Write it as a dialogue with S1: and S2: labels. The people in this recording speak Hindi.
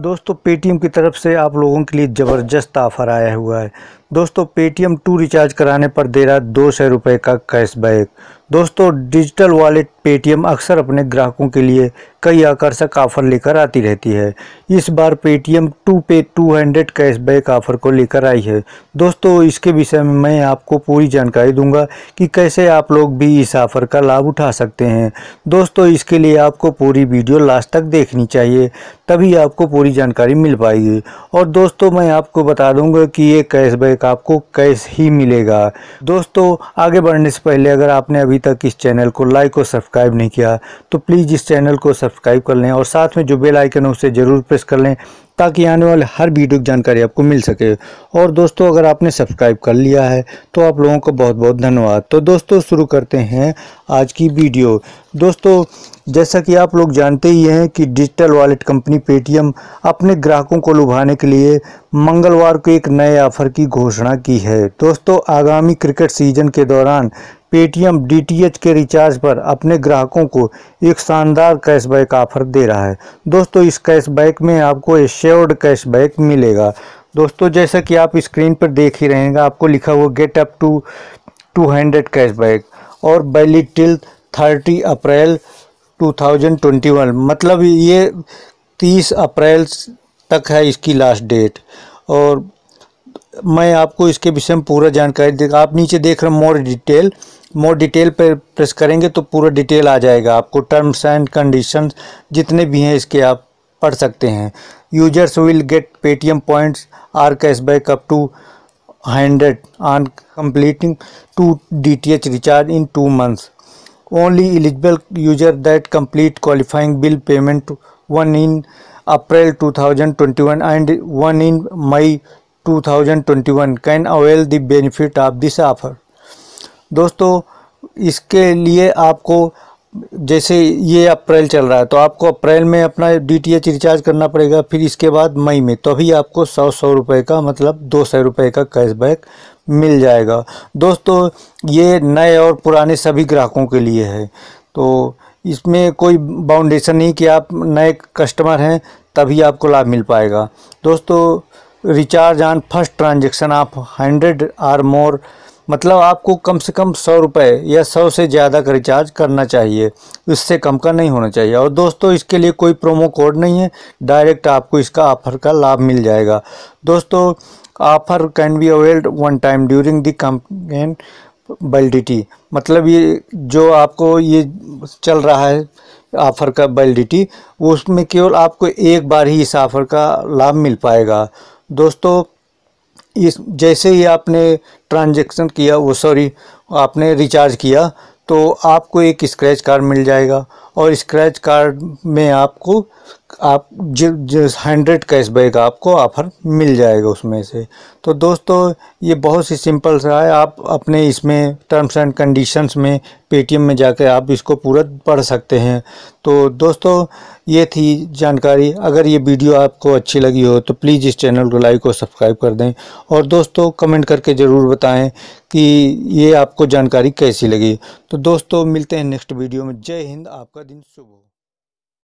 S1: दोस्तों पेटीएम की तरफ़ से आप लोगों के लिए ज़बरदस्त ऑफ़र आया हुआ है। दोस्तों पेटीएम टू रिचार्ज कराने पर दे रहा दो सौ रुपये का कैशबैक दोस्तों डिजिटल वॉलेट पेटीएम अक्सर अपने ग्राहकों के लिए कई आकर्षक ऑफ़र लेकर आती रहती है। इस बार Paytm to pay two hundred cashback offer को लेकर आई है। दोस्तों, इसके विषय में मैं आपको पूरी जानकारी दूँगा कि कैसे आप लोग भी इस ऑफ़र का लाभ उठा सकते हैं। दोस्तों, इसके लिए आपको पूरी वीडियो लास्ट तक देखनी चाहिए, तभी आपको पूरी जानकारी मिल पाएगी। और दोस्तों, मैं आपको बता दूँगा कि ये कैशबैक आपको कैश ही मिलेगा। दोस्तों, आगे बढ़ने से पहले अगर आपने अभी तक इस चैनल को लाइक और सब्सक्राइब नहीं किया तो प्लीज़ इस चैनल को सब्सक्राइब कर लें और साथ में जो बेल आइकन है उसे ज़रूर प्रेस कर लें ताकि आने वाले हर वीडियो की जानकारी आपको मिल सके। और दोस्तों, अगर आपने सब्सक्राइब कर लिया है तो आप लोगों को बहुत बहुत धन्यवाद। तो दोस्तों, शुरू करते हैं आज की वीडियो। दोस्तों, जैसा कि आप लोग जानते ही हैं कि डिजिटल वॉलेट कंपनी पेटीएम अपने ग्राहकों को लुभाने के लिए मंगलवार को एक नए ऑफ़र की घोषणा की है। दोस्तों, आगामी क्रिकेट सीज़न के दौरान पेटीएम डीटीएच के रिचार्ज पर अपने ग्राहकों को एक शानदार कैशबैक ऑफ़र दे रहा है। दोस्तों, इस कैशबैक में आपको एश्योर्ड कैशबैक मिलेगा। दोस्तों, जैसा कि आप स्क्रीन पर देख ही रहेंगे आपको लिखा हुआ get up to two hundred cashback और वैलिड टिल थर्टी अप्रैल 2021 मतलब ये 30 अप्रैल तक है इसकी लास्ट डेट। और मैं आपको इसके विषय में पूरा जानकारी देगा। आप नीचे देख रहे हैं, मोर डिटेल। मोर डिटेल पर प्रेस करेंगे तो पूरा डिटेल आ जाएगा। आपको टर्म्स एंड कंडीशन जितने भी हैं इसके आप पढ़ सकते हैं। Users will get Paytm points or cashback up to hundred on completing two D T H recharge in two months only eligible user that complete qualifying bill payment one in April 2021 and one in May 2021 can avail the benefit of this offer. दोस्तों, इसके लिए आपको, जैसे ये अप्रैल चल रहा है तो आपको अप्रैल में अपना डी टी एच रिचार्ज करना पड़ेगा, फिर इसके बाद मई में तो अभी आपको सौ सौ रुपये का मतलब दो सौ रुपये का कैशबैक मिल जाएगा। दोस्तों, ये नए और पुराने सभी ग्राहकों के लिए है तो इसमें कोई बाउंडेशन नहीं कि आप नए कस्टमर हैं, तभी आपको लाभ मिल पाएगा। दोस्तों रिचार्ज ऑन फ़र्स्ट ट्रांजेक्शन आप हंड्रेड आर मोर मतलब आपको कम से कम सौ रुपये या सौ से ज़्यादा का रिचार्ज करना चाहिए। इससे कम का नहीं होना चाहिए। और दोस्तों, इसके लिए कोई प्रोमो कोड नहीं है। डायरेक्ट आपको इसका ऑफ़र का लाभ मिल जाएगा। दोस्तों, offer can be availed one time during the campaign validity मतलब ये जो आपको ये चल रहा है ऑफ़र का वैलिडिटी उसमें केवल आपको एक बार ही इस ऑफ़र का लाभ मिल पाएगा। दोस्तों इस जैसे ही आपने ट्रांजेक्शन किया, वो सॉरी आपने रिचार्ज किया तो आपको एक स्क्रैच कार्ड मिल जाएगा और स्क्रैच कार्ड में आपको आप हंड्रेड कैशबैक आपको ऑफ़र मिल जाएगा उसमें से। तो दोस्तों, ये बहुत सी सिंपल सा है। आप अपने इसमें टर्म्स एंड कंडीशंस में पेटीएम में जाकर आप इसको पूरा पढ़ सकते हैं। तो दोस्तों, ये थी जानकारी। अगर ये वीडियो आपको अच्छी लगी हो तो प्लीज़ इस चैनल को लाइक और सब्सक्राइब कर दें। और दोस्तों कमेंट करके ज़रूर बताएँ कि ये आपको जानकारी कैसी लगी। तो दोस्तों, मिलते हैं नेक्स्ट वीडियो में। जय हिंद, आपका दिन शुभ हो।